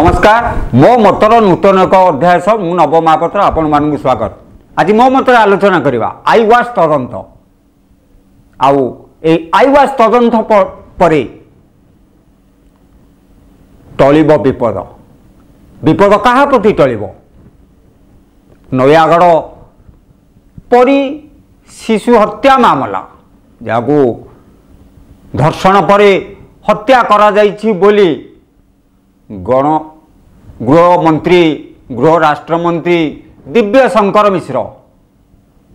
ନମସ୍କାର ମୋ ମତର ନୂତନ ଏକ ଅଧ୍ୟାୟ ସହ ମୁଁ ନବ ମହାପାତ୍ର ଆପଣମାନଙ୍କୁ ସ୍ୱାଗତ। ଆଜି ମୋ ମତରେ ଆଲୋଚନା କରିବା ଆଇ ୱାସ୍ ତଦନ୍ତ। ଆଉ ଏଇ ଆଇ ୱାସ୍ ତଦନ୍ତ ପରେ ଟଳିବ ବିପଦ। ବିପଦ କାହା ପ୍ରତି ଟଳିବ? ନୟାଗଡ଼ ପରି ଶିଶୁ ହତ୍ୟା ମାମଲା ଯାହାକୁ ଧର୍ଷଣ ପରେ ହତ୍ୟା କରାଯାଇଛି ବୋଲି ଗଣ ଗୃହମନ୍ତ୍ରୀ ଗୃହ ରାଷ୍ଟ୍ରମନ୍ତ୍ରୀ ଦିବ୍ୟ ଶଙ୍କର ମିଶ୍ର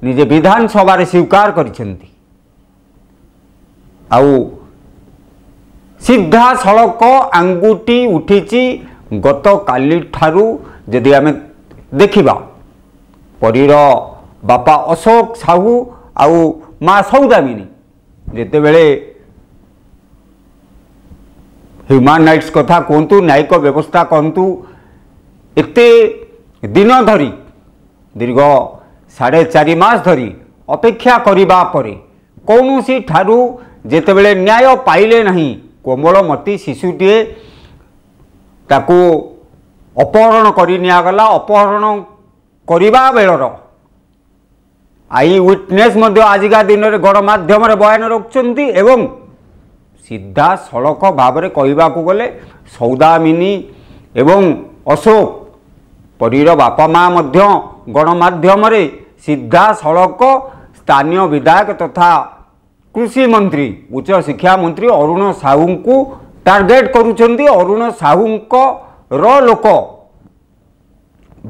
ନିଜେ ବିଧାନସଭାରେ ସ୍ୱୀକାର କରିଛନ୍ତି। ଆଉ ସିଧାସଳଖ ଆଙ୍ଗୁଠି ଉଠିଛି ଗତକାଲିଠାରୁ ଯଦି ଆମେ ଦେଖିବା ପରୀର ବାପା ଅଶୋକ ସାହୁ ଆଉ ମା ସୌଦାମିନୀ ଯେତେବେଳେ ହ୍ୟୁମାନ୍ ରାଇଟ୍ସ କଥା କୁହନ୍ତୁ ନ୍ୟାୟିକ ବ୍ୟବସ୍ଥା କୁହନ୍ତୁ ଏତେ ଦିନ ଧରି ଦୀର୍ଘ ସାଢ଼େ ଚାରି ମାସ ଧରି ଅପେକ୍ଷା କରିବା ପରେ କୌଣସି ଠାରୁ ଯେତେବେଳେ ନ୍ୟାୟ ପାଇଲେ ନାହିଁ କୋମଳମତି ଶିଶୁଟିଏ ତାକୁ ଅପହରଣ କରି ନିଆଗଲା। ଅପହରଣ କରିବା ବେଳର ଆଇ ୱିଟନେସ୍ ମଧ୍ୟ ଆଜିକା ଦିନରେ ଗଣମାଧ୍ୟମରେ ବୟାନ ରଖୁଛନ୍ତି ଏବଂ ସିଧାସଳଖ ଭାବରେ କହିବାକୁ ଗଲେ ସୌଦାମିନୀ ଏବଂ ଅଶୋକ ପରୀର ବାପା ମା ମଧ୍ୟ ଗଣମାଧ୍ୟମରେ ସିଧାସଳଖ ସ୍ଥାନୀୟ ବିଧାୟକ ତଥା କୃଷିମନ୍ତ୍ରୀ ଉଚ୍ଚଶିକ୍ଷା ମନ୍ତ୍ରୀ ଅରୁଣ ସାହୁଙ୍କୁ ଟାର୍ଗେଟ୍ କରୁଛନ୍ତି ଅରୁଣ ସାହୁଙ୍କର ଲୋକ।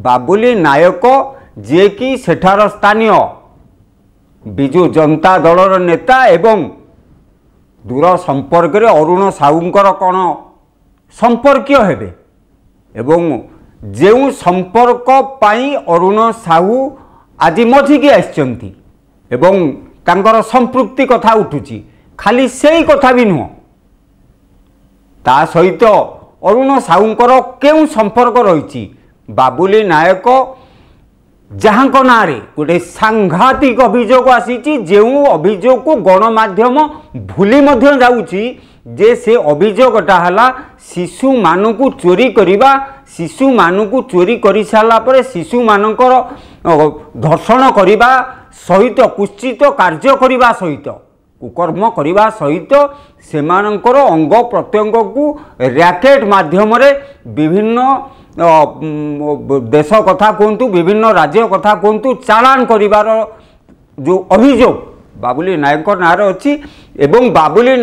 ବାବୁଲି ନାୟକ ଯିଏକି ସେଠାର ସ୍ଥାନୀୟ ବିଜୁ ଜନତା ଦଳର ନେତା ଏବଂ ଦୂର ସମ୍ପର୍କରେ ଅରୁଣ ସାହୁଙ୍କର କ'ଣ ସମ୍ପର୍କୀୟ ହେବେ? ଏବଂ ଯେଉଁ ସମ୍ପର୍କ ପାଇଁ ଅରୁଣ ସାହୁ ଆଜି ମଝିକି ଆସିଛନ୍ତି ଏବଂ ତାଙ୍କର ସମ୍ପୃକ୍ତି କଥା ଉଠୁଛି ଖାଲି ସେଇ କଥା ବି ନୁହଁ। ତା ସହିତ ଅରୁଣ ସାହୁଙ୍କର କେଉଁ ସମ୍ପର୍କ ରହିଛି? ବାବୁଲି ନାୟକ ଯାହାଙ୍କ ନାଁରେ ଗୋଟେ ସାଂଘାତିକ ଅଭିଯୋଗ ଆସିଛି ଯେଉଁ ଅଭିଯୋଗକୁ ଗଣମାଧ୍ୟମ ଭୁଲି ମଧ୍ୟ ଯାଉଛି ଯେ ସେ ଅଭିଯୋଗଟା ହେଲା ଶିଶୁମାନଙ୍କୁ ଚୋରି କରିବା ଶିଶୁମାନଙ୍କୁ ଚୋରି କରିସାରିଲା ପରେ ଶିଶୁମାନଙ୍କର ଧର୍ଷଣ କରିବା ସହିତ କୁଶ୍ଚିତ କାର୍ଯ୍ୟ କରିବା ସହିତ କୁକର୍ମ କରିବା ସହିତ ସେମାନଙ୍କର ଅଙ୍ଗ ପ୍ରତ୍ୟଙ୍ଗକୁ ର୍ୟାକେଟ୍ ମାଧ୍ୟମରେ ବିଭିନ୍ନ ଦେଶ କଥା କୁହନ୍ତୁ ବିଭିନ୍ନ ରାଜ୍ୟ କଥା କୁହନ୍ତୁ ଚାଲାଣ କରିବାର ଯେଉଁ ଅଭିଯୋଗ ବାବୁଲି ନାୟକଙ୍କ ନାଁରେ ଅଛି ଏବଂ ବାବୁଲି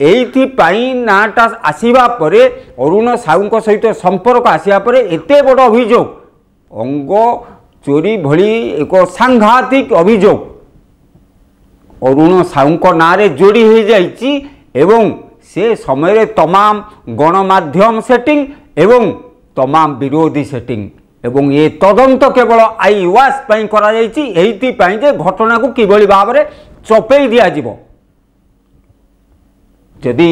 এইপাই নাঁটা আসবা পরে, অরুণ সাউঙ্ সহিত সম্পর্ক আসবা পরে এত বড় অভিযোগ অঙ্গ চোরি ভি এক সাংঘাতিক অভিযোগ অরুণ সাউঙ্ নাঁরে যোড়ি হয়ে যাইছি এবং সে সময়ের তমাম গণমাধ্যম সেটিং এবং তমাম বিরোধী সেটিং এবং এ তদন্ত কেবল আই ওয়াশ করা যাই এইপাই যে ঘটনাকে কীভাবে ভাবে চপেই দিয়া যাব ଯଦି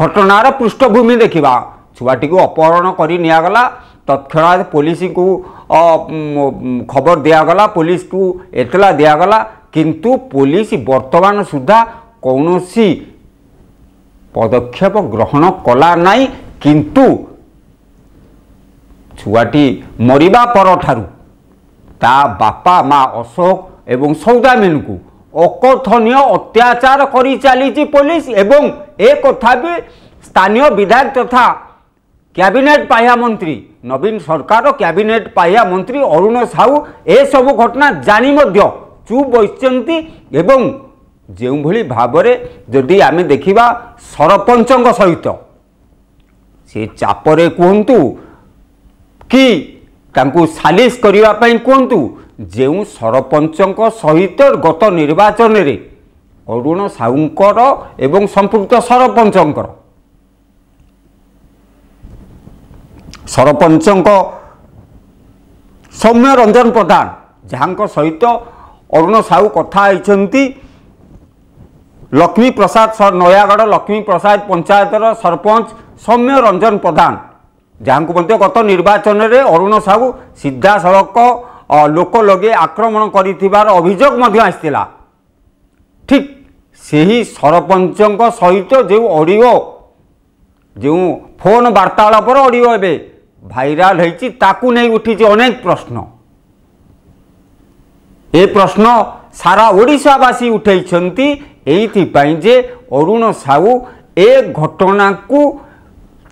ଘଟଣାର ପୃଷ୍ଠଭୂମି ଦେଖିବା ଛୁଆଟିକୁ ଅପହରଣ କରି ନିଆଗଲା ତତ୍କ୍ଷଣାତ୍ ପୋଲିସକୁ ଖବର ଦିଆଗଲା ପୋଲିସକୁ ଏତଲା ଦିଆଗଲା କିନ୍ତୁ ପୋଲିସ ବର୍ତ୍ତମାନ ସୁଦ୍ଧା କୌଣସି ପଦକ୍ଷେପ ଗ୍ରହଣ କଲା ନାହିଁ କିନ୍ତୁ ଛୁଆଟି ମରିବା ପରଠାରୁ ତା ବାପା ମା ଅଶୋକ ଏବଂ ସୌଦାମିନୀଙ୍କୁ ଅକଥନୀୟ ଅତ୍ୟାଚାର କରି ଚାଲିଛି ପୋଲିସ ଏବଂ ଏ କଥା ବି ସ୍ଥାନୀୟ ବିଧାୟକ ତଥା କ୍ୟାବିନେଟ୍ ପାହ୍ୟା ମନ୍ତ୍ରୀ ନବୀନ ସରକାର କ୍ୟାବିନେଟ୍ ପାହ୍ୟା ମନ୍ତ୍ରୀ ଅରୁଣ ସାହୁ ଏସବୁ ଘଟଣା ଜାଣି ମଧ୍ୟ ଚୁପ୍ ବସିଛନ୍ତି ଏବଂ ଯେଉଁଭଳି ଭାବରେ ଯଦି ଆମେ ଦେଖିବା ସରପଞ୍ଚଙ୍କ ସହିତ ସେ ଚାପରେ କୁହନ୍ତୁ କି ତାଙ୍କୁ ସାଲିସ କରିବା ପାଇଁ କୁହନ୍ତୁ ଯେଉଁ ସରପଞ୍ଚଙ୍କ ସହିତ ଗତ ନିର୍ବାଚନରେ ଅରୁଣ ସାହୁଙ୍କର ଏବଂ ସମ୍ପୃକ୍ତ ସରପଞ୍ଚଙ୍କର। ସରପଞ୍ଚଙ୍କ ସୌମ୍ୟ ରଞ୍ଜନ ପ୍ରଧାନ ଯାହାଙ୍କ ସହିତ ଅରୁଣ ସାହୁ କଥା ହେଇଛନ୍ତି ଲକ୍ଷ୍ମୀ ପ୍ରସାଦ ସ- ନୟାଗଡ଼ ଲକ୍ଷ୍ମୀ ପ୍ରସାଦ ପଞ୍ଚାୟତର ସରପଞ୍ଚ ସୌମ୍ୟ ରଞ୍ଜନ ପ୍ରଧାନ ଯାହାଙ୍କୁ ମଧ୍ୟ ଗତ ନିର୍ବାଚନରେ ଅରୁଣ ସାହୁ ସିଧାସଳଖ ଅ, ଲୋକ ଲଗେଇ ଆକ୍ରମଣ କରିଥିବାର ଅଭିଯୋଗ ମଧ୍ୟ ଆସିଥିଲା। ଠିକ୍ ସେହି ସରପଞ୍ଚଙ୍କ ସହିତ ଯେଉଁ ଅଡ଼ିଓ ଯେଉଁ ଫୋନ୍ ବାର୍ତ୍ତାଳାପର ଅଡ଼ିଓ ଏବେ ଭାଇରାଲ ହେଇଛି ତାକୁ ନେଇ ଉଠିଛି ଅନେକ ପ୍ରଶ୍ନ। ଏ ପ୍ରଶ୍ନ ସାରା ଓଡ଼ିଶାବାସୀ ଉଠେଇଛନ୍ତି ଏଇଥିପାଇଁ ଯେ ଅରୁଣ ସାହୁ ଏ ଘଟଣାକୁ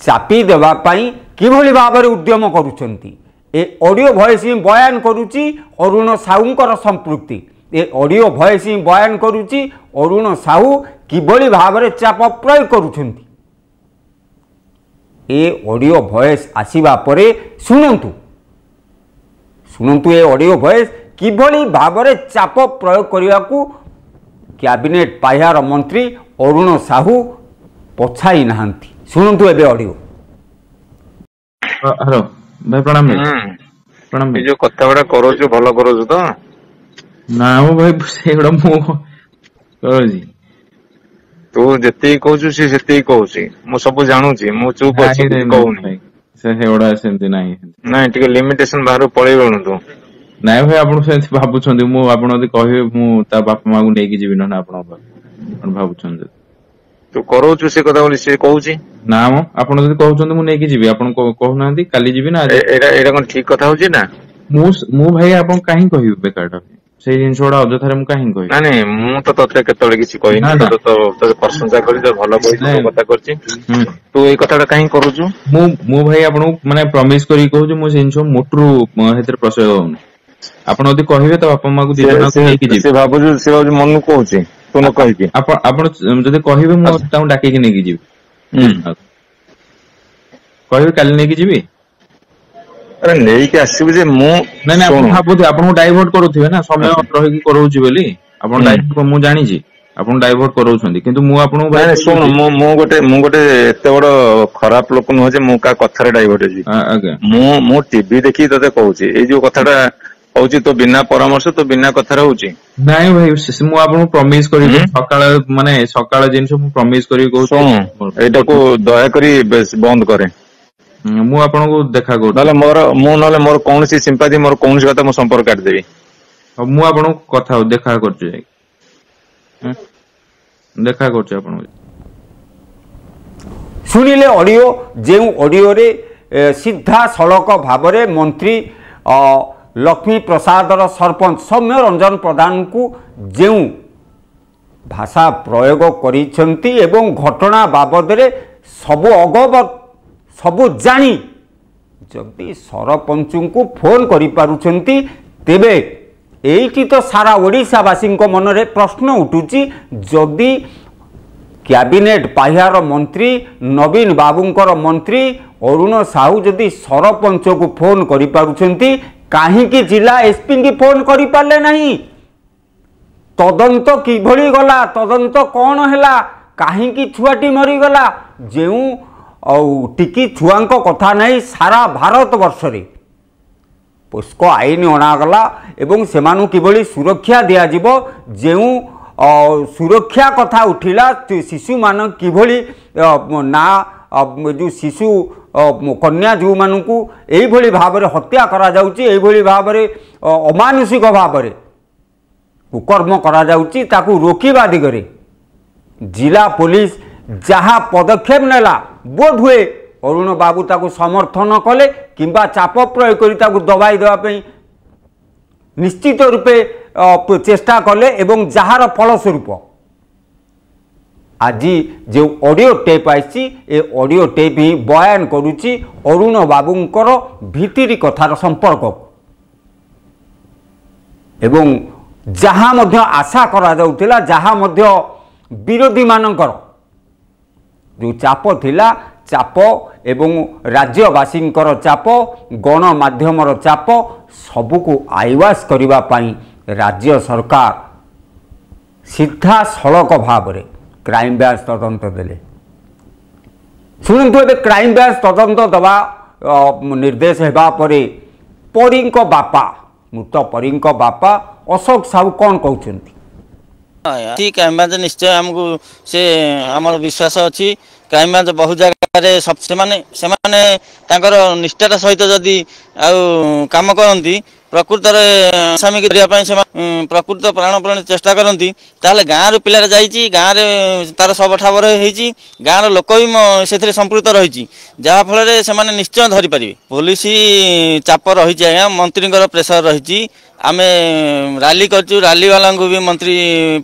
ଚାପି ଦେବା ପାଇଁ କିଭଳି ଭାବରେ ଉଦ୍ୟମ କରୁଛନ୍ତି। ଏ ଅଡ଼ିଓ ଭଏସ୍ ହିଁ ବୟାନ କରୁଛି ଅରୁଣ ସାହୁଙ୍କର ସମ୍ପୃକ୍ତି। ଏ ଅଡ଼ିଓ ଭଏସ୍ ହିଁ ବୟାନ କରୁଛି ଅରୁଣ ସାହୁ କିଭଳି ଭାବରେ ଚାପ ପ୍ରୟୋଗ କରୁଛନ୍ତି? ଏ ଅଡ଼ିଓ ଭଏସ୍ ଆସିବା ପରେ ଶୁଣନ୍ତୁ। ଶୁଣନ୍ତୁ ଏ ଅଡ଼ିଓ ଭଏସ୍ କିଭଳି ଭାବରେ ଚାପ ପ୍ରୟୋଗ କରିବାକୁ କ୍ୟାବିନେଟ୍ ପାହ୍ୟାର ମନ୍ତ୍ରୀ ଅରୁଣ ସାହୁ ପଛାଇ ନାହାନ୍ତି। ଶୁଣନ୍ତୁ ଏବେ ଅଡ଼ିଓ ହ୍ୟାଲୋ ଭାଇ ପ୍ରଣାମ। ପ୍ରଣାମ ଯୋଉ କଥା ଗୁଡା କରୁଛୁ ଭଲ କରୁଛୁ ତ? ନା ମୁଁ ଭାଇ ସେଗୁଡା ମୁଁ କରୁଛି ତୁ ଯେତିକି କହୁଛୁ ସେ ସେତିକି କହୁଛି। ମୁଁ ସବୁ ଜାଣୁଛି ମୁଁ ଚୁପ୍ ଅଛି ନାହିଁ କିଛି ଭାଇ, କହୁନି। ଭାଇ ସେ ସେଗୁଡା ସେମିତି ନାହିଁ। ନାଇଁ ଟିକେ ଲିମିଟେସନ ବାହାରକୁ ପଳେଇଲୁଣୁ ତୁ। ନାଇଁ ଭାଇ ଆପଣ ସେମିତି ଭାବୁଛନ୍ତି ମୁଁ ଆପଣ ଯଦି କହିବେ ମୁଁ ତା ବାପା ମାକୁ ନେଇକି ଯିବି ନହେଲେ ଆପଣଙ୍କ ପାଖକୁ ଆପଣ ଭାବୁଛନ୍ତି ଯଦି। ତୁ କରଉଛୁ ସେ କଥା ବୋଲି ସେ କହୁଛି? ନା ମ ଆପଣ ଯଦି କହୁଛନ୍ତି ମୁଁ ନେଇକି ଯିବି। ଆପଣ କହୁ- କହୁନାହାନ୍ତି କାଲି ଯିବି ନା ଆଜି? ଏ- ଏଇଟା ଏଇଟା କଣ ଠିକ କଥା ହଉଛି ନା? ମୁଁ ମୁଁ ଭାଇ ଆପଣ କାହିଁ କହିବି ବେକାରଟା ସେଇ ଜିନିଷ ଗୁଡା ଅଯଥାରେ ମୁଁ କାହିଁ କହିବି? ନାଇଁ ନାଇଁ ମୁଁ ତ ତତେ କେତେବେଳେ କିଛି କହିନି ନା, ନା। ତତେ ତ ତତେ ପ୍ରଶଂସା କରି ତତେ ଭଲ କହିଛି ନାଇଁ। ତୋ କଥା କରିଛି। ହୁଁ। ତୁ ଏଇ କଥାଟା କାହିଁ କରୁଛୁ? ମୁଁ ମୁଁ ଭାଇ ଆପଣଙ୍କୁ ମାନେ ପ୍ରମିସ କରିକି କହୁଛି ମୁଁ ସେ ଜିନିଷ ମୋଟରୁ ମ, ସେଥିରେ ପ୍ରସୟ ହଉନି। ଆପଣ ଯଦି କହିବେ ତ ବାପା ମାକୁ ଦି ସେ- ଜଣଙ୍କୁ ନେଇକି ସେ ଯିବି। ସେ ଭାବୁଛୁ ସେ ଭାବୁଛୁ ମନକୁ କହୁଛି ତୁ ନ କହିକି। ଆପଣ ଆପଣ ଯଦି କହିବେ ମୁଁ ତାଙ୍କୁ ଡାକିକି ନେଇକି ଯିବି। ହୁଁ। କହିବେ କାଲି ନେଇକି ଯିବି? ଆରେ ନେଇକି ଆସିବୁ ଯେ ମୁଁ ନାଇଁ ନାଇଁ ଆପଣ ଶୁଣୁ। ଭାବୁଥିବେ ଆପଣଙ୍କୁ ଡାଇଭର୍ଟ କରୁଥିବେ ନା? ସମୟ ଆଚ୍ଛା। ରହିକି କରଉଛି ବୋଲି। ଆପଣ ହୁଁ। divert- ମୁଁ ଜାଣିଛି। ଆପଣ ଡାଇଭର୍ଟ କରଉଛନ୍ତି କିନ୍ତୁ ମୁଁ ଆପଣଙ୍କୁ ଭାଇ ନାଇଁ ନାଇଁ, ଶୁଣୁ କହୁଛି- ମୁଁ ମୁଁ ଗୋଟେ ମୁଁ ଗୋଟେ ଏତେ ବଡ ଖରାପ ଲୋକ ନୁହଁ ଯେ ମୁଁ କାହା କଥାରେ ଡାଇଭର୍ଟ ହେବି ଆ- ଆଜ୍ଞା। ମୁଁ ମୁଁ ଟିଭି ଦେଖିକି ତତେ କହୁଛି ଏଇ ଯୋଉ କଥାଟା ହଉଛି ତୋ ବିନା ପରାମର୍ଶ ତୋ ବିନା କଥାରେ ହଉଛି। ନାଇଁ ଭାଇ ସେ- ସେ- ମୁଁ ଆପଣଙ୍କୁ ପ୍ରମିସ କରିକି ହୁଁ? ସକାଳ ମାନେ ସକାଳ ଜିନିଷ ମୁଁ ପ୍ରମିସ କରିକି କହୁଛି। ଶୁଣୁ ଏଇଟାକୁ ଦୟାକରି ବେଶ ବନ୍ଦ କରେ। ହୁଁ, ମୁଁ ଆପଣଙ୍କୁ ଦେଖା କରୁଛି। ନହେଲେ ମୋର ମୁଁ ନହେଲେ ମୋର କୌଣସି ସିମ୍ପାଥି ମୋର କୌଣସି କଥା ମୋ ସମ୍ପର୍କ କାଟିଦେବି। ହଉ, ମୁଁ ଆପଣଙ୍କୁ କଥା ହଉ- ଦେଖା କରୁଛି ଯାଇକି? ଦେଖା କରୁଛି ଆପଣଙ୍କୁ। ଶୁଣିଲେ ଅଡ଼ିଓ ଯେଉଁ ଅଡ଼ିଓରେ ସିଧାସଳଖ ଭାବରେ ମନ୍ତ୍ରୀ ଲକ୍ଷ୍ମୀ ପ୍ରସାଦର ସରପଞ୍ଚ ସୌମ୍ୟ ରଞ୍ଜନ ପ୍ରଧାନଙ୍କୁ ଯେଉଁ ଭାଷା ପ୍ରୟୋଗ କରିଛନ୍ତି ଏବଂ ଘଟଣା ବାବଦରେ ସବୁ ଅଗବତ ସବୁ ଜାଣି ଯଦି ସରପଞ୍ଚଙ୍କୁ ଫୋନ୍ କରିପାରୁଛନ୍ତି ତେବେ ଏଇଠି ତ ସାରା ଓଡ଼ିଶାବାସୀଙ୍କ ମନରେ ପ୍ରଶ୍ନ ଉଠୁଛି ଯଦି କ୍ୟାବିନେଟ୍ ପାହ୍ୟାର ମନ୍ତ୍ରୀ ନବୀନ ବାବୁଙ୍କର ମନ୍ତ୍ରୀ ଅରୁଣ ସାହୁ ଯଦି ସରପଞ୍ଚକୁ ଫୋନ୍ କରିପାରୁଛନ୍ତି କାହିଁକି ଜିଲ୍ଲା ଏସ୍ପିଙ୍କି ଫୋନ୍ କରିପାରିଲେ ନାହିଁ? ତଦନ୍ତ କିଭଳି ଗଲା? ତଦନ୍ତ କ'ଣ ହେଲା? କାହିଁକି ଛୁଆଟି ମରିଗଲା? ଯେଉଁ ଆଉ ଟିକି ଛୁଆଙ୍କ କଥା ନାହିଁ ସାରା ଭାରତ ବର୍ଷରେ ପୋସ୍କ ଆଇନ ଅଣାଗଲା ଏବଂ ସେମାନଙ୍କୁ କିଭଳି ସୁରକ୍ଷା ଦିଆଯିବ ଯେଉଁ ସୁରକ୍ଷା କଥା ଉଠିଲା ଶିଶୁମାନ କିଭଳି ନା ଯେଉଁ ଶିଶୁ କନ୍ୟା ଯେଉଁମାନଙ୍କୁ ଏଇଭଳି ଭାବରେ ହତ୍ୟା କରାଯାଉଛି ଏଇଭଳି ଭାବରେ ଅମାନୁଷିକ ଭାବରେ କୁକର୍ମ କରାଯାଉଛି ତାକୁ ରୋକିବା ଦିଗରେ ଜିଲ୍ଲା ପୋଲିସ ଯାହା ପଦକ୍ଷେପ ନେଲା ବୋଧହୁଏ ଅରୁଣ ବାବୁ ତାକୁ ସମର୍ଥନ କଲେ କିମ୍ବା ଚାପ ପ୍ରୟୋଗ କରି ତାକୁ ଦବାଇ ଦେବା ପାଇଁ ନିଶ୍ଚିତ ରୂପେ ଅ, ପ- ଚେଷ୍ଟା କଲେ ଏବଂ ଯାହାର ଫଳସ୍ୱରୂପ ଆଜି ଯେଉଁ ଅଡ଼ିଓ ଟେପ୍ ଆସିଛି ଏ ଅଡ଼ିଓ ଟେପ୍ ହିଁ ବୟାନ କରୁଛି ଅରୁଣ ବାବୁଙ୍କର ଭିତିରି କଥାର ସମ୍ପର୍କକୁ ଏବଂ ଯାହା ମଧ୍ୟ ଆଶା କରାଯାଉଥିଲା ଯାହା ମଧ୍ୟ ବିରୋଧୀମାନଙ୍କର ଯେଉଁ ଚାପ ଥିଲା ଚାପ ଏବଂ ରାଜ୍ୟବାସୀଙ୍କର ଚାପ ଗଣମାଧ୍ୟମର ଚାପ ସବୁକୁ ଆଇୱାସ କରିବା ପାଇଁ ରାଜ୍ୟ ସରକାର ସିଧାସଳଖ ଭାବରେ କ୍ରାଇମବ୍ରାଞ୍ଚ ତଦନ୍ତ ଦେଲେ। ଶୁଣନ୍ତୁ ଏବେ କ୍ରାଇମବ୍ରାଞ୍ଚ ତଦନ୍ତ ଦେବା ନିର୍ଦ୍ଦେଶ ହେବା ପରେ ପରୀଙ୍କ ବାପା ମୃତ ପରୀଙ୍କ ବାପା ଅଶୋକ ସାହୁ କ'ଣ କହୁଛନ୍ତି? ଅଛି କ୍ରାଇମବ୍ରାଞ୍ଚ ନିଶ୍ଚୟ ଆମକୁ ସେ ଆମର ବିଶ୍ୱାସ ଅଛି କ୍ରାଇମବ୍ରାଞ୍ଚ ବହୁ ଜାଗାରେ ସବ- ସେମାନେ ସେମାନେ ତାଙ୍କର ନିଷ୍ଠାର ସହିତ ଯଦି ଆଉ କାମ କରନ୍ତି ପ୍ରକୃତରେ ଆସାମୀ କରିବା ପାଇଁ ସେମାନେ ଉଁ, ପ୍ରକୃତ ପ୍ରାଣପଣେ ଚେଷ୍ଟା କରନ୍ତି ତାହେଲେ ଗାଁରୁ ପିଲାଟା ଯାଇଛି ଗାଁରେ ତାର ଶବ ଠାବର ହେଇଛି ଗାଁର ଲୋକ ବି ମ- ସେଥିରେ ସମ୍ପୃକ୍ତ ରହିଛି। ଯାହାଫଳରେ ସେମାନେ ନିଶ୍ଚୟ ଧରିପାରିବେ। ପୋଲିସ ଚାପ ରହିଛି ଆଜ୍ଞା ମନ୍ତ୍ରୀଙ୍କର ପ୍ରେସର ରହିଛି। ଆମେ ରାଲି କରିଛୁ ରାଲି ବାଲାଙ୍କୁ ବି ମନ୍ତ୍ରୀ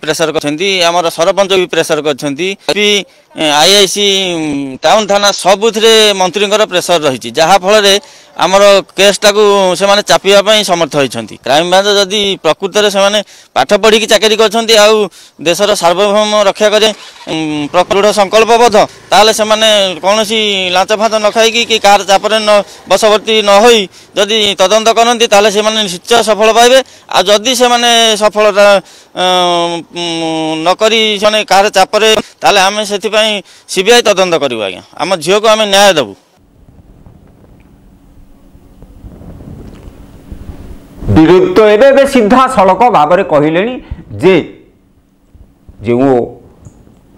ପ୍ରେସର କରିଛନ୍ତି ଆମର ସରପଞ୍ଚ ବି ପ୍ରେସର କରିଛନ୍ତି। ବି ଆଇଆଇସି ଟାଉନ ଥାନା ସବୁଥିରେ ମନ୍ତ୍ରୀଙ୍କର ପ୍ରେସର ରହିଛି। ଯାହାଫଳରେ ଆମର କେସ୍ଟାକୁ ସେମାନେ ଚାପିବା ପାଇଁ ସମର୍ଥ ହୋଇଛନ୍ତି। କ୍ରାଇମବ୍ରାଞ୍ଚ ଯଦି ପ୍ରକୃତରେ ସେମାନେ ପାଠ ପଢ଼ିକି ଚାକିରି କରିଛନ୍ତି ଆଉ ଦେଶର ସାର୍ବଭୌମ ରକ୍ଷା କରି ଉଁ, ପ୍ରଦୃଢ଼ ସଂକଳ୍ପବଦ୍ଧ ତାହେଲେ ସେମାନେ କୌଣସି ଲାଞ୍ଚ ଫାଞ୍ଚ ନ ଖାଇକି କି କାହାର ଚାପରେ ନ ବଶବର୍ତ୍ତୀ ନ ହୋଇ ଯଦି ତଦନ୍ତ କରନ୍ତି ତାହେଲେ ସେମାନେ ନିଶ୍ଚୟ ସଫଳ ପାଇବେ। ଆଉ ଯଦି ସେମାନେ ସଫଳତା ଅଁ, ଉଁ, ନ କରି ସେମାନେ କାହାର ଚାପରେ ତାହେଲେ ଆମେ ସେଥିପାଇଁ ସିବିଆଇ ତଦନ୍ତ କରିବୁ ଆଜ୍ଞା। ଆମ ଝିଅକୁ ଆମେ ନ୍ୟାୟ ଦେବୁ। ବିରୁଦ୍ଧ ଏବେ ଏବେ ସିଧାସଳଖ ଭାବରେ କହିଲେଣି ଯେ ଯେଉଁ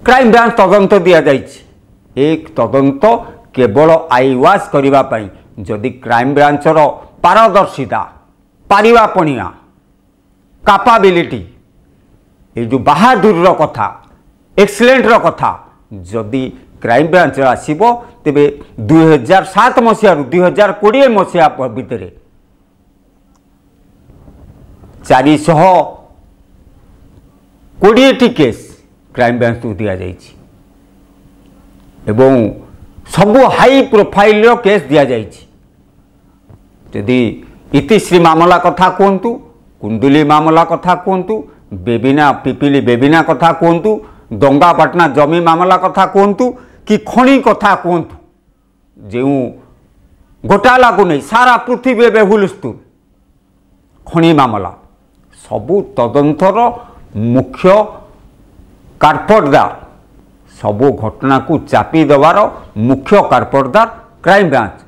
କ୍ରାଇମବ୍ରାଞ୍ଚ ତଦନ୍ତ ଦିଆଯାଇଛି ଏ ତଦନ୍ତ କେବଳ ଆଇୱାସ୍ କରିବା ପାଇଁ। ଯଦି କ୍ରାଇମବ୍ରାଞ୍ଚର ପାରଦର୍ଶିତା ପାରିବା ପଣିଆ କାପାବିଲିଟି এই ଯେଉଁ ବାହାଦୁରର କଥା ଏକ୍ସଲେଣ୍ଟର କଥା ଯଦି କ୍ରାଇମବ୍ରାଞ୍ଚରେ ଆସିବ ତେବେ ଦୁଇ ହଜାର ସାତ ମସିହାରୁ ଦୁଇ ହଜାର କୋଡ଼ିଏ ମସିହା ପ- ଭିତରେ ଚାରିଶହ କୋଡ଼ିଏଟି କେସ୍ କ୍ରାଇମବ୍ରାଞ୍ଚକୁ ଦିଆଯାଇଛି। ଏବଂ ସବୁ ହାଇ ପ୍ରୋଫାଇଲର କେସ୍ ଦିଆଯାଇଛି। ଯଦି ଇତିଶ୍ରୀ ମାମଲା କଥା କୁହନ୍ତୁ କୁଣ୍ଡୁଲି ମାମଲା କଥା କୁହନ୍ତୁ ବେବିନା ପିପିଲି ବେବିନା କଥା କୁହନ୍ତୁ ଦଙ୍ଗାପାଟଣା ଜମି ମାମଲା କଥା କୁହନ୍ତୁ କି ଖଣି କଥା କୁହନ୍ତୁ? ଯେଉଁ ଘୋଟାଲାକୁ ନେଇ ସାରା ପୃଥିବୀ ଏବେ ହୁଲସ୍ତୁଲ ଖଣି ମାମଲା। ସବୁ ତଦନ୍ତର ମୁଖ୍ୟ କାର୍ପଟଦାର। ସବୁ ଘଟଣାକୁ ଚାପି ଦେବାର ମୁଖ୍ୟ କାର୍ପଟଦାର କ୍ରାଇମବ୍ରାଞ୍ଚ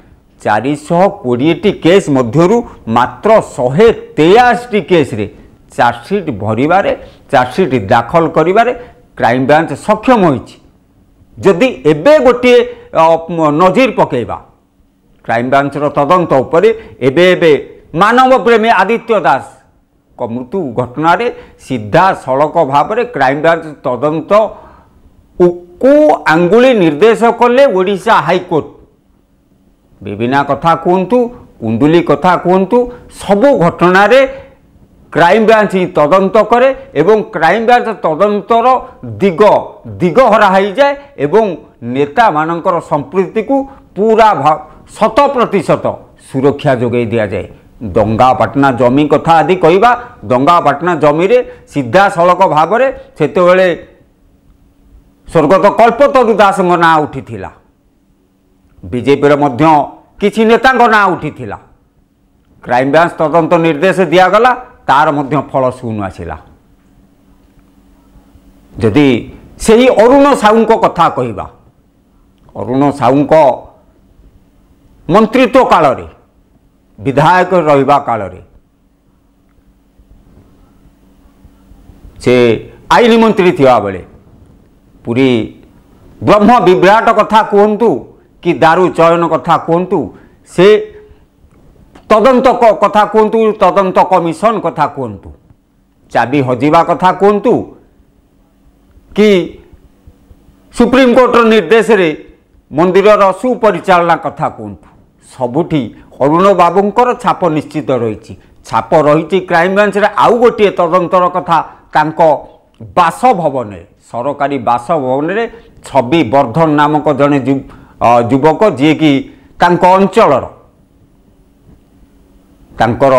ଚାରିଶହ କୋଡ଼ିଏଟି କେସ୍ ମଧ୍ୟରୁ ମାତ୍ର ଶହେ ତେୟାଅଶୀଟି କେସ୍ରେ ଚାର୍ଜସିଟ୍ ଭରିବାରେ ଚାର୍ଜସିଟ୍ ଦାଖଲ କରିବାରେ କ୍ରାଇମବ୍ରାଞ୍ଚ ସକ୍ଷମ ହୋଇଛି। ଯଦି ଏବେ ଗୋଟିଏ ନଜିର ପକାଇବା କ୍ରାଇମବ୍ରାଞ୍ଚର ତଦନ୍ତ ଉପରେ ଏବେ ଏବେ ମାନବ ପ୍ରେମୀ ଆଦିତ୍ୟ ଦାସ ଙ୍କ ମୃତ୍ୟୁ ଘଟଣାରେ ସିଧାସଳଖ ଭାବରେ କ୍ରାଇମବ୍ରାଞ୍ଚ ତଦନ୍ତ କୁ- ଆଙ୍ଗୁଳି ନିର୍ଦ୍ଦେଶ କଲେ ଓଡ଼ିଶା ହାଇକୋର୍ଟ। ବିଭିନ୍ନ କଥା କୁହନ୍ତୁ କୁଣ୍ଡୁଲି କଥା କୁହନ୍ତୁ ସବୁ ଘଟଣାରେ କ୍ରାଇମବ୍ରାଞ୍ଚ ହିଁ ତଦନ୍ତ କରେ ଏବଂ କ୍ରାଇମବ୍ରାଞ୍ଚ ତଦନ୍ତର ଦିଗ ଦିଗହରା ହୋଇଯାଏ ଏବଂ ନେତାମାନଙ୍କର ସମ୍ପୃକ୍ତିକୁ ପୁରା ଶତ ପ୍ରତିଶତ ସୁରକ୍ଷା ଯୋଗାଇ ଦିଆଯାଏ। ଦଙ୍ଗାପାଟଣା ଜମି କଥା ଆଦି କହିବା ଦଙ୍ଗାପାଟଣା ଜମିରେ ସିଧାସଳଖ ଭାବରେ ସେତେବେଳେ ସ୍ୱର୍ଗତ କଳ୍ପତରୁ ଦାସଙ୍କ ନାଁ ଉଠିଥିଲା। ବିଜେପିର ମଧ୍ୟ କିଛି ନେତାଙ୍କ ନାଁ ଉଠିଥିଲା। କ୍ରାଇମବ୍ରାଞ୍ଚ ତଦନ୍ତ ନିର୍ଦ୍ଦେଶ ଦିଆଗଲା। ତାର ମଧ୍ୟ ଫଳ ଶୂନ ଆସିଲା। ଯଦି ସେହି ଅରୁଣ ସାହୁଙ୍କ କଥା କହିବା ଅରୁଣ ସାହୁଙ୍କ ମନ୍ତ୍ରିତ୍ୱ କାଳରେ ବିଧାୟକ ରହିବା କାଳରେ ସେ ଆଇନ ମନ୍ତ୍ରୀ ଥିବାବେଳେ ପୁରୀ ବ୍ରହ୍ମ ବିଭ୍ରାଟ କଥା କୁହନ୍ତୁ କି ଦାରୁ ଚୟନ କଥା କୁହନ୍ତୁ ସେ তদন্ত কথা কুহতু তদন্ত কমিশন কথা কুহতু চাবি হজিবা কথা কুহতু কি সুপ্রিমকোর্টর নির্দেশে মন্দিরর সুপরিচালনা কথা কুহতু সবুঠি অরুণ বাবুঙ্কর ছাপ নিশ্চিত রয়েছে। ছাপ রয়েছে ক্রাইমব্রাঞ্চের আউ গোটিয়ে তদন্তর কথা তাঁক বাসভবনে সরকারি বাসভবনের ছবি বর্ধন নামক জন যুবক যিয়েকি তাঙ্ক অঞ্চলর ତାଙ୍କର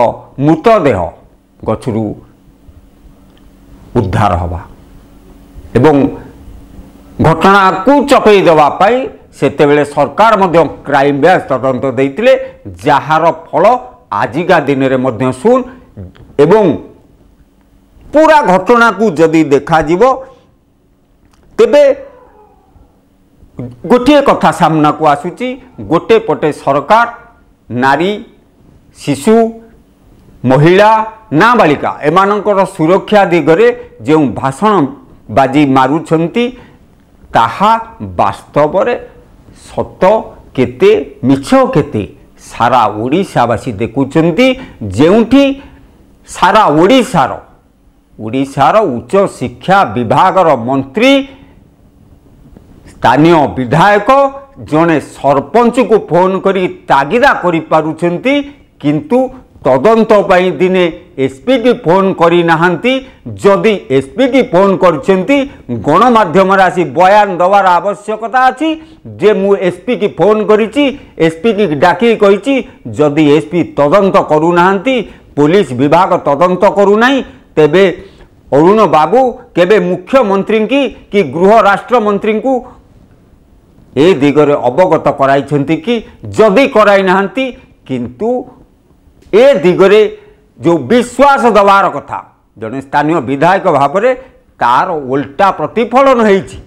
ମୃତଦେହ ଗଛରୁ ଉଦ୍ଧାର ହେବା ଏବଂ ଘଟଣାକୁ ଚପେଇ ଦେବା ପାଇଁ ସେତେବେଳେ ସରକାର ମଧ୍ୟ କ୍ରାଇମବ୍ରାଞ୍ଚ ତଦନ୍ତ ଦେଇଥିଲେ ଯାହାର ଫଳ ଆଜିକା ଦିନରେ ମଧ୍ୟ ଶୁଣ ଏବଂ ପୁରା ଘଟଣାକୁ ଯଦି ଦେଖାଯିବ ତେବେ ଗୋଟିଏ କଥା ସାମ୍ନାକୁ ଆସୁଛି ଗୋଟେ ପଟେ ସରକାର ନାରୀ ଶିଶୁ ମହିଳା ନାବାଳିକା ଏମାନଙ୍କର ସୁରକ୍ଷା ଦିଗରେ ଯେଉଁ ଭାଷଣ ବାଜି ମାରୁଛନ୍ତି ତାହା ବାସ୍ତବରେ ସତ କେତେ ମିଛ କେତେ ସାରା ଓଡ଼ିଶାବାସୀ ଦେଖୁଛନ୍ତି ଯେଉଁଠି ସାରା ଓଡ଼ିଶାର ଓଡ଼ିଶାର ଉଚ୍ଚ ଶିକ୍ଷା ବିଭାଗର ମନ୍ତ୍ରୀ ସ୍ଥାନୀୟ ବିଧାୟକ ଜଣେ ସରପଞ୍ଚକୁ ଫୋନ୍ କରି ତାଗିଦା କରିପାରୁଛନ୍ତି କିନ୍ତୁ ତଦନ୍ତ ପାଇଁ ଦିନେ ଏସ୍ପିକି ଫୋନ୍ କରିନାହାନ୍ତି ଯଦି ଏସ୍ପିକି ଫୋନ୍ କରିଛନ୍ତି ଗଣମାଧ୍ୟମରେ ଆସି ବୟାନ ଦେବାର ଆବଶ୍ୟକତା ଅଛି ଯେ ମୁଁ ଏସ୍ପିକି ଫୋନ୍ କରିଛି ଏସ୍ପିକି ଡାକି କହିଛି ଯଦି ଏସ୍ପି ତଦନ୍ତ କରୁନାହାନ୍ତି ପୋଲିସ ବିଭାଗ ତଦନ୍ତ କରୁନାହିଁ ତେବେ ଅରୁଣ ବାବୁ କେବେ ମୁଖ୍ୟମନ୍ତ୍ରୀଙ୍କି କି ଗୃହ ରାଷ୍ଟ୍ରମନ୍ତ୍ରୀଙ୍କୁ ଏ ଦିଗରେ ଅବଗତ କରାଇଛନ୍ତି କି ଯଦି କରାଇ ନାହାନ୍ତି କିନ୍ତୁ ଏ ଦିଗରେ ଯେଉଁ ବିଶ୍ୱାସ ଦେବାର କଥା ଜଣେ ସ୍ଥାନୀୟ ବିଧାୟକ ଭାବରେ ତାର ଓଲଟା ପ୍ରତିଫଳନ ହେଇଛି।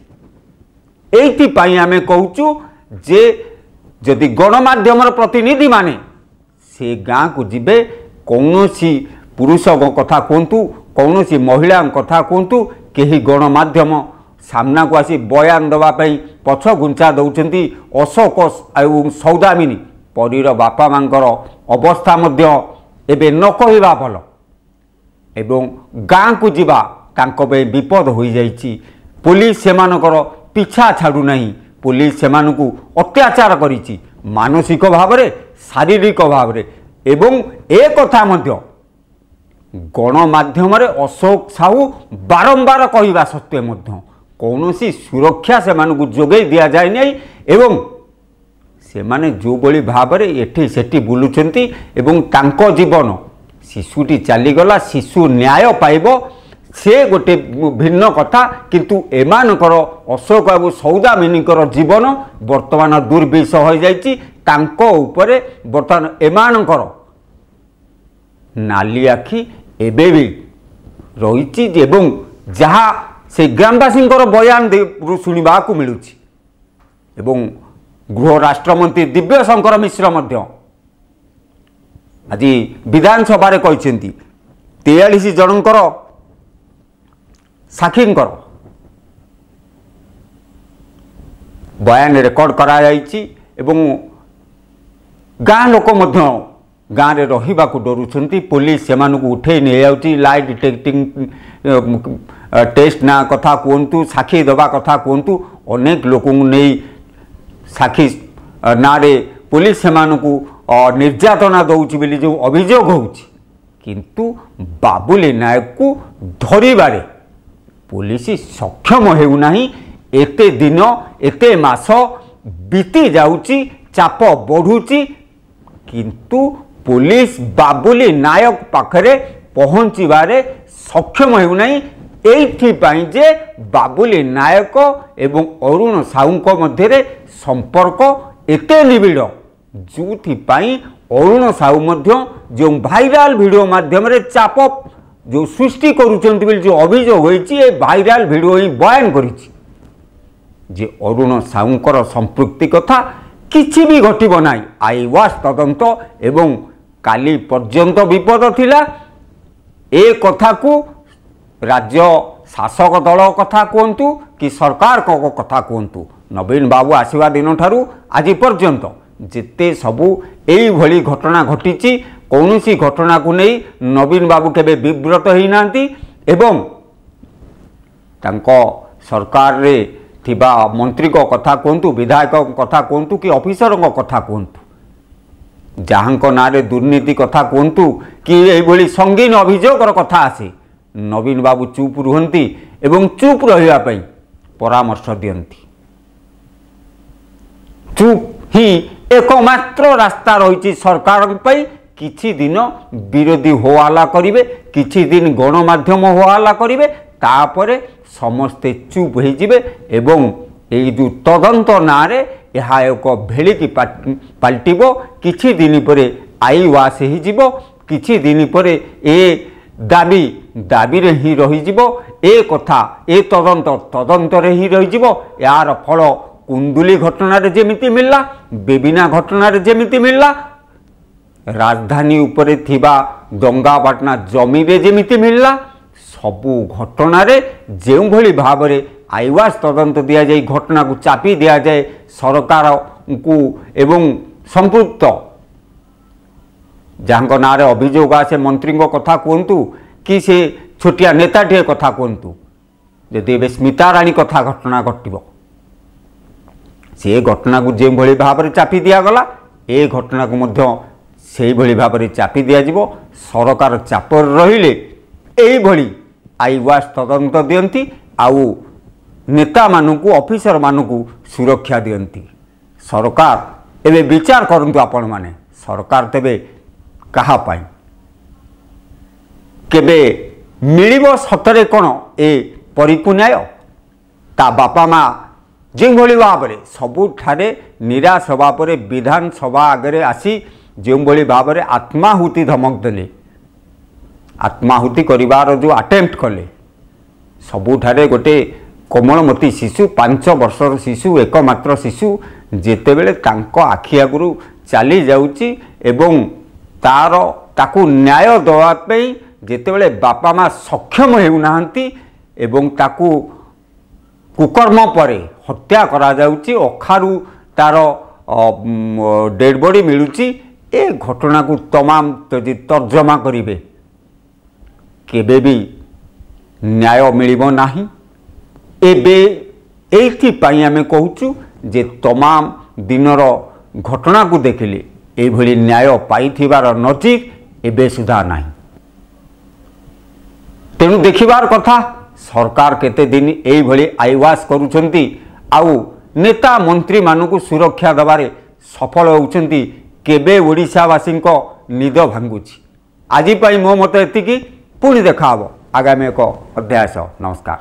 ଏଇଥିପାଇଁ ଆମେ କହୁଛୁ ଯେ ଯଦି ଗଣମାଧ୍ୟମର ପ୍ରତିନିଧିମାନେ ସେ ଗାଁକୁ ଯିବେ କୌଣସି ପୁରୁଷଙ୍କ କଥା କୁହନ୍ତୁ କୌଣସି ମହିଳାଙ୍କ କଥା କୁହନ୍ତୁ କେହି ଗଣମାଧ୍ୟମ ସାମ୍ନାକୁ ଆସି ବୟାନ ଦେବା ପାଇଁ ପଛ ଘୁଞ୍ଚା ଦେଉଛନ୍ତି ଅଶୋକ ଏବଂ ସୌଦାମିନୀ। ପରୀର ବାପା ମାଙ୍କର ଅବସ୍ଥା ମଧ୍ୟ ଏବେ ନ କହିବା ଭଲ। ଏବଂ ଗାଁକୁ ଯିବା ତାଙ୍କ ପାଇଁ ବିପଦ ହୋଇଯାଇଛି। ପୋଲିସ ସେମାନଙ୍କର ପିଛା ଛାଡ଼ୁନାହିଁ ପୋଲିସ ସେମାନଙ୍କୁ ଅତ୍ୟାଚାର କରିଛି ମାନସିକ ଭାବରେ ଶାରୀରିକ ଭାବରେ ଏବଂ ଏ କଥା ମଧ୍ୟ। ଗଣମାଧ୍ୟମରେ ଅଶୋକ ସାହୁ ବାରମ୍ବାର କହିବା ସତ୍ତ୍ୱେ ମଧ୍ୟ କୌଣସି ସୁରକ୍ଷା ସେମାନଙ୍କୁ ଯୋଗାଇ ଦିଆଯାଏ ନାହିଁ ଏବଂ ସେମାନେ ଯେଉଁଭଳି ଭାବରେ ଏଠି ସେଠି ବୁଲୁଛନ୍ତି ଏବଂ ତାଙ୍କ ଜୀବନ ଶିଶୁଟି ଚାଲିଗଲା ଶିଶୁ ନ୍ୟାୟ ପାଇବ ସେ ଗୋଟେ ଭିନ୍ନ କଥା କିନ୍ତୁ ଏମାନଙ୍କର ଅଶୋକ ବାବୁ ସୌଦାମିନୀଙ୍କର ଜୀବନ ବର୍ତ୍ତମାନ ଦୁର୍ବିଷ ହୋଇଯାଇଛି। ତାଙ୍କ ଉପରେ ବର୍ତ୍ତମାନ ଏମାନଙ୍କର ନାଲି ଆଖି ଏବେ ବି ରହିଛି ଏବଂ ଯାହା ସେ ଗ୍ରାମବାସୀଙ୍କର ବୟାନ ଦେରୁ ଶୁଣିବାକୁ ମିଳୁଛି। ଏବଂ ଗୃହ ରାଷ୍ଟ୍ରମନ୍ତ୍ରୀ ଦିବ୍ୟଶଙ୍କର ମିଶ୍ର ମଧ୍ୟ ଆଜି ବିଧାନସଭାରେ କହିଛନ୍ତି ତେୟାଳିଶ ଜଣଙ୍କର ସାକ୍ଷୀଙ୍କର ବୟାନ ରେକର୍ଡ କରାଯାଇଛି ଏବଂ ଗାଁ ଲୋକ ମଧ୍ୟ ଗାଁରେ ରହିବାକୁ ଡରୁଛନ୍ତି ପୋଲିସ ସେମାନଙ୍କୁ ଉଠେଇ ନେଇଯାଉଛି ଲାଇ ଡିଟେକ୍ଟିଂ ଟେଷ୍ଟ ନା କଥା କୁହନ୍ତୁ ସାକ୍ଷୀ ଦେବା କଥା କୁହନ୍ତୁ ଅନେକ ଲୋକଙ୍କୁ ନେଇ ସାକ୍ଷୀ ନାଁରେ ପୋଲିସ ସେମାନଙ୍କୁ ନିର୍ଯାତନା ଦେଉଛି ବୋଲି ଯେଉଁ ଅଭିଯୋଗ ହେଉଛି। କିନ୍ତୁ ବାବୁଲି ନାୟକକୁ ଧରିବାରେ ପୋଲିସ ସକ୍ଷମ ହେଉନାହିଁ। ଏତେ ଦିନ ଏତେ ମାସ ବିତି ଯାଉଛି ଚାପ ବଢ଼ୁଛି। କିନ୍ତୁ ପୋଲିସ ବାବୁଲି ନାୟକ ପାଖରେ ପହଞ୍ଚିବାରେ ସକ୍ଷମ ହେଉନାହିଁ। ଏଇଥିପାଇଁ ଯେ ବାବୁଲି ନାୟକ ଏବଂ ଅରୁଣ ସାହୁଙ୍କ ମଧ୍ୟରେ ସମ୍ପର୍କ ଏତେ ନିବିଡ଼ ଯେଉଁଥିପାଇଁ ଅରୁଣ ସାହୁ ମଧ୍ୟ ଯେଉଁ ଭାଇରାଲ ଭିଡ଼ିଓ ମାଧ୍ୟମରେ ଚାପ ଯେଉଁ ସୃଷ୍ଟି କରୁଛନ୍ତି ବୋଲି ଯେଉଁ ଅଭିଯୋଗ ହୋଇଛି ଏ ଭାଇରାଲ ଭିଡ଼ିଓ ହିଁ ବୟାନ କରିଛି। ଯେ ଅରୁଣ ସାହୁଙ୍କର ସମ୍ପୃକ୍ତି କଥା କିଛି ବି ଘଟିବ ନାହିଁ। ଆଇୱାସ ତଦନ୍ତ ଏବଂ କାଲି ପର୍ଯ୍ୟନ୍ତ ବିପଦ ଥିଲା। ଏ କଥାକୁ ରାଜ୍ୟ ଶାସକ ଦଳ କଥା କୁହନ୍ତୁ କି ସରକାରଙ୍କ କଥା କୁହନ୍ତୁ। ନବୀନ ବାବୁ ଆସିବା ଦିନଠାରୁ ଆଜି ପର୍ଯ୍ୟନ୍ତ ଯେତେ ସବୁ ଏଇଭଳି ଘଟଣା ଘଟିଛି କୌଣସି ଘଟଣାକୁ ନେଇ ନବୀନ ବାବୁ କେବେ ବିବ୍ରତ ହୋଇନାହାନ୍ତି ଏବଂ ତାଙ୍କ ସରକାରରେ ଥିବା ମନ୍ତ୍ରୀଙ୍କ କଥା କୁହନ୍ତୁ ବିଧାୟକଙ୍କ କଥା କୁହନ୍ତୁ କି ଅଫିସରଙ୍କ କଥା କୁହନ୍ତୁ। ଯାହାଙ୍କ ନାଁରେ ଦୁର୍ନୀତି କଥା କୁହନ୍ତୁ କି ଏଇଭଳି ସଙ୍ଗୀନ ଅଭିଯୋଗର କଥା ଆସେ। ନବୀନ ବାବୁ ଚୁପ୍ ରୁହନ୍ତି ଏବଂ ଚୁପ୍ ରହିବା ପାଇଁ ପରାମର୍ଶ ଦିଅନ୍ତି। ଚୁପ୍ ହିଁ ଏକମାତ୍ର ରାସ୍ତା ରହିଛି ସରକାରଙ୍କ ପାଇଁ। କିଛି ଦିନ ବିରୋଧୀ ହୋହାଲା କରିବେ କିଛି ଦିନ ଗଣମାଧ୍ୟମ ହୋହାଲା କରିବେ ତାପରେ ସମସ୍ତେ ଚୁପ୍ ହେଇଯିବେ ଏବଂ ଏଇ ଯେଉଁ ତଦନ୍ତ ନାଁରେ ଏହା ଏକ ଭେଳିକି ପାଟ- ପାଲଟିବ। କିଛି ଦିନ ପରେ ଆଇ ୱାସ୍ ହେଇଯିବ କିଛି ଦିନ ପରେ ଏ ଦାବି ଦାବିରେ ହିଁ ରହିଯିବ ଏ କଥା ଏ ତଦନ୍ତ ତଦନ୍ତରେ ହିଁ ରହିଯିବ ଏହାର ଫଳ କୁନ୍ଦୁଲି ଘଟଣାରେ ଯେମିତି ମିଳିଲା ବେବିନା ଘଟଣାରେ ଯେମିତି ମିଳିଲା ରାଜଧାନୀ ଉପରେ ଥିବା ଦଙ୍ଗାପାଟଣା ଜମିରେ ଯେମିତି ମିଳିଲା ସବୁ ଘଟଣାରେ ଯେଉଁଭଳି ଭାବରେ ଆଇୱାସ ତଦନ୍ତ ଦିଆଯାଇ ଘଟଣାକୁ ଚାପି ଦିଆଯାଏ ସରକାରଙ୍କୁ ଏବଂ ସମ୍ପୃକ୍ତ ଯାହାଙ୍କ ନାଁରେ ଅଭିଯୋଗ ଆସେ ମନ୍ତ୍ରୀଙ୍କ କଥା କୁହନ୍ତୁ କି ସେ ଛୋଟିଆ ନେତାଟିଏ କଥା କୁହନ୍ତୁ ଯଦି ଏବେ ସ୍ମିତାରାଣୀ କଥା ଘଟଣା ଘଟିବ ସେ ଘଟଣାକୁ ଯେଉଁଭଳି ଭାବରେ ଚାପି ଦିଆଗଲା ଏ ଘଟଣାକୁ ମଧ୍ୟ ସେଇଭଳି ଭାବରେ ଚାପି ଦିଆଯିବ ସରକାର ଚାପରେ ରହିଲେ ଏଇଭଳି ଆଇୱାସ ତଦନ୍ତ ଦିଅନ୍ତି ଆଉ ନେତାମାନଙ୍କୁ ଅଫିସରମାନଙ୍କୁ ସୁରକ୍ଷା ଦିଅନ୍ତି ସରକାର ଏବେ ବିଚାର କରନ୍ତୁ ଆପଣମାନେ ସରକାର ତେବେ କାହା ପାଇଁ? କେବେ ମିଳିବ ସତରେ କ'ଣ ଏ ନ୍ୟାୟ? ତା ବାପା ମା ଯେଉଁଭଳି ଭାବରେ ସବୁଠାରେ ନିରାଶ ହେବା ପରେ ବିଧାନସଭା ଆଗରେ ଆସି ଯେଉଁଭଳି ଭାବରେ ଆତ୍ମାହୁତି ଧମକ ଦେଲେ ଆତ୍ମାହୁତି କରିବାର ଯେଉଁ ଆଟେମ୍ପ୍ଟ କଲେ ସବୁଠାରେ ଗୋଟେ କୋମଳମତୀ ଶିଶୁ ପାଞ୍ଚ ବର୍ଷର ଶିଶୁ ଏକମାତ୍ର ଶିଶୁ ଯେତେବେଳେ ତାଙ୍କ ଆଖି ଆଗରୁ ଚାଲି ଯାଉଛି ଏବଂ ତାର ତାକୁ ନ୍ୟାୟ ଦେବା ପାଇଁ ଯେତେବେଳେ ବାପା ମା ସକ୍ଷମ ହେଉନାହାନ୍ତି ଏବଂ ତାକୁ କୁକର୍ମ ପରେ ହତ୍ୟା କରାଯାଉଛି ଅଖାରୁ ତାର ଡେଡ୍ ବଡି ମିଳୁଛି ଏ ଘଟଣାକୁ ତମାମ ଯଦି ତର୍ଜମା କରିବେ କେବେ ବି ନ୍ୟାୟ ମିଳିବ ନାହିଁ ଏବେ ଏଇଥିପାଇଁ ଆମେ କହୁଛୁ ଯେ ତମାମ ଦିନର ଘଟଣାକୁ ଦେଖିଲେ ଏଇଭଳି ନ୍ୟାୟ ପାଇଥିବାର ନଜିର ଏବେ ସୁଦ୍ଧା ନାହିଁ। ତେଣୁ ଦେଖିବାର କଥା ସରକାର କେତେ ଦିନ ଏଇଭଳି ଆଇୱାସ କରୁଛନ୍ତି ଆଉ ନେତା ମନ୍ତ୍ରୀମାନଙ୍କୁ ସୁରକ୍ଷା ଦେବାରେ ସଫଳ ହେଉଛନ୍ତି କେବେ ଓଡ଼ିଶାବାସୀଙ୍କ ନିଦ ଭାଙ୍ଗୁଛି। ଆଜି ପାଇଁ ମୋ ମତ ଏତିକି। ପୁଣି ଦେଖାହେବ ଆଗାମୀ ଏକ ଅଧ୍ୟାୟ ନମସ୍କାର।